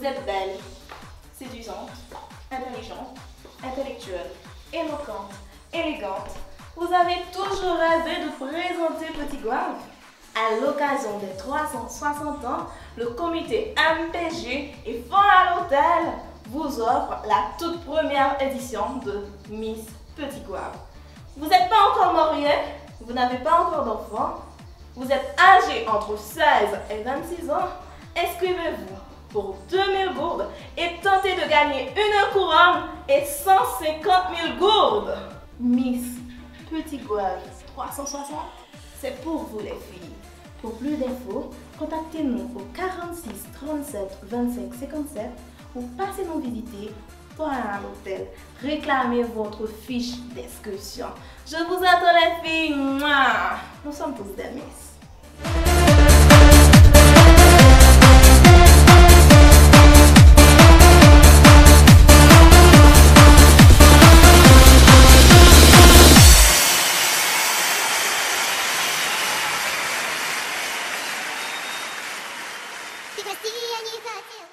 Vous êtes belle, séduisante, intelligente, intellectuelle, éloquente, élégante. Vous avez toujours rêvé de présenter Petit Guave. À l'occasion des 360 ans, le comité MPG et Fond à l'hôtel vous offre la toute première édition de Miss Petit Guave. Vous n'êtes pas encore marié, vous n'avez pas encore d'enfant, vous êtes âgé entre 16 et 26 ans, inscrivez-vous pour 2000 gourdes et tentez de gagner une couronne et 150 000 gourdes. Miss Petit Gouave 360, c'est pour vous les filles. Pour plus d'infos, contactez-nous au 46 37 25 57 ou passez nous visiter à l'hôtel. Réclamez votre fiche d'inscription. Je vous attends les filles. Nous sommes tous des miss. Прости, прости, я не хотела.